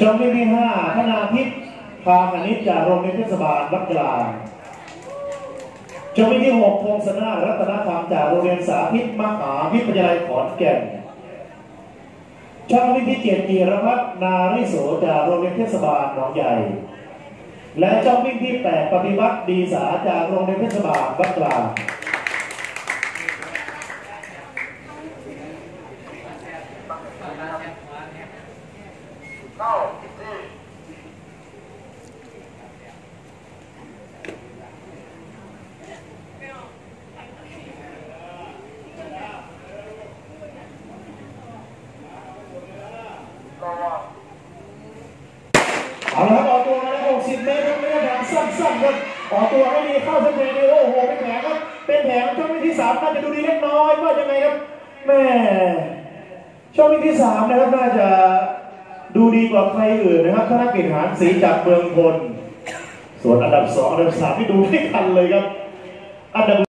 ช่องที่ห้าธนาทิพย์พาคณิตจากโรงเรียนเทศบาลวัดกลางช่องที่หกพงศนารัตนธรรมจากโรงเรียนสาธิตมหาวิทยาลัยขอนแก่นช่องที่เจ็ดจีรพัฒนาริโสจากโรงเรียนเทศบาลหนองใหญ่ และช่องวิ่งที่แปดปฏิบัติดีสาจากโรงเรียนเทศบาลวัดกลาง เอาละครับออกตัวมาแล้ว60 เมตรครับระยะทางสั้นๆครับออกตัวให้ดีเข้าเส้นชัยดีโอ้โหเป็นแผงครับเป็นแผงช่องวิ่งที่สามน่าจะดูดีเล็กน้อยว่ายังไงครับแม่ช่องวิ่งที่สามนะครับน่าจะ ดูดีกว่าใครอื่นนะครับธนกิจหานสีจากเมืองพล ส่วนอันดับสองอันดับสามที่ดูไม่ทันเลยครับ อันดับ